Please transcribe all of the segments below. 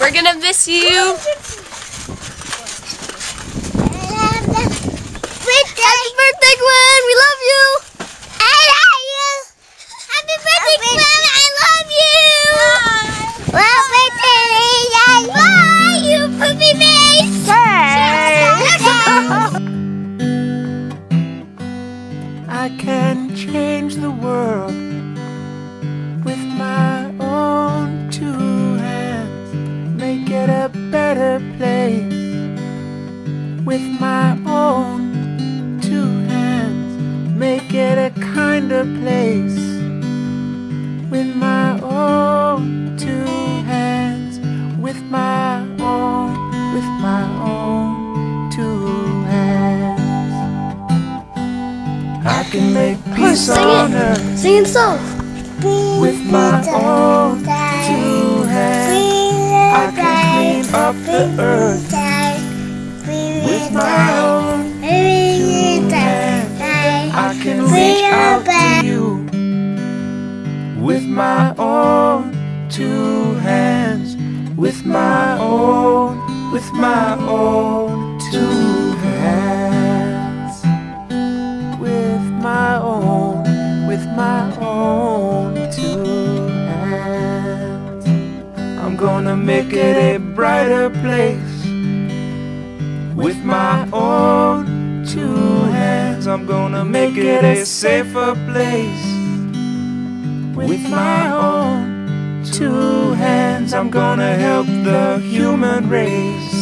We're gonna miss you. With my own two hands, make it a kinder place with my own two hands, with my own, with my own two hands. I can make peace sing on it. earth Singing song. with my own two hands. I can clean up the earth reach out to you with my own two hands. With my own, with my own two hands. With my own, with my own two hands. I'm gonna make it a brighter place with my own. I'm gonna make it a safer place with my own two hands. I'm gonna help the human race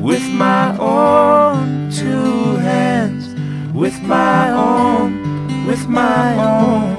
with my own two hands. With my own, with my own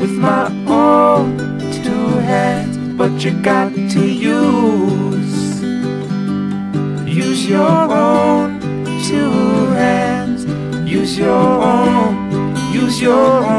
with my own two hands. But you got to use, use your own two hands. Use your own, use your own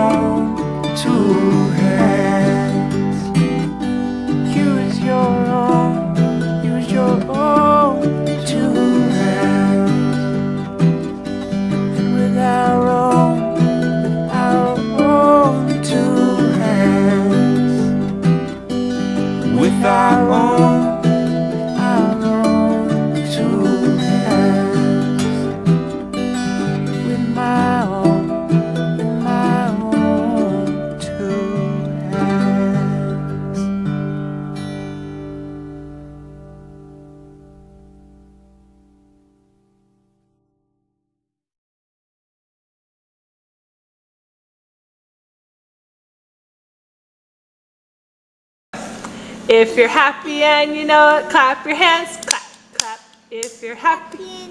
If you're happy and you know it, clap your hands. Clap, clap. If you're happy,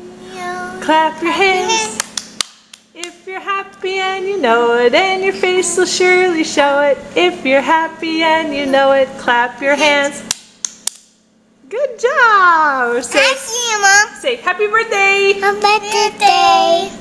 clap your hands. If you're happy and you know it, and your face will surely show it. If you're happy and you know it, clap your hands. Good job. Say, Mom. say happy birthday. Happy birthday.